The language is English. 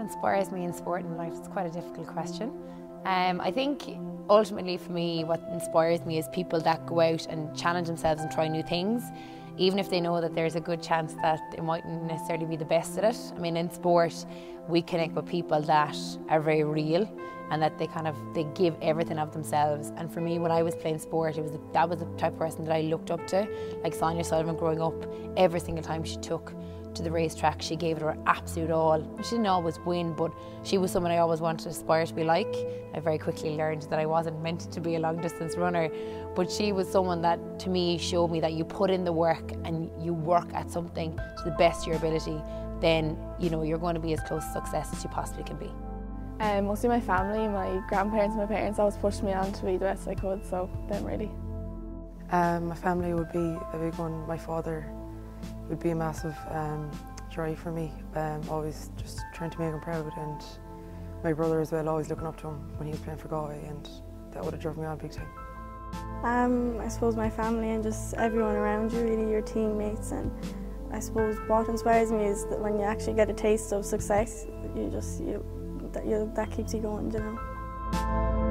inspires me in sport and life? It's quite a difficult question. Um, I think ultimately for me, what inspires me is people that go out and challenge themselves and try new things, even if they know that there's a good chance that they mightn't necessarily be the best at it. I mean, in sport, we connect with people that are very real and that they kind of they give everything of themselves. And for me, when I was playing sport, it was that was the type of person that I looked up to, like Sonia O'Sullivan growing up. Every single time she took to the racetrack, she gave it her absolute all. She didn't always win, but she was someone I always wanted to aspire to be like. I very quickly learned that I wasn't meant to be a long distance runner, but she was someone that to me showed me that you put in the work and you work at something to the best of your ability, then you know you're going to be as close to success as you possibly can be. Um, mostly my family, my grandparents, my parents always pushed me on to be the best I could, so them really. Um, my family would be a big one. My father would be a massive um, joy for me, um, always just trying to make him proud and my brother as well, always looking up to him when he was playing for Galway and that would have driven me on big time. Um, I suppose my family and just everyone around you, really your teammates and I suppose what inspires me is that when you actually get a taste of success, you just, you, that, you, that keeps you going, you know.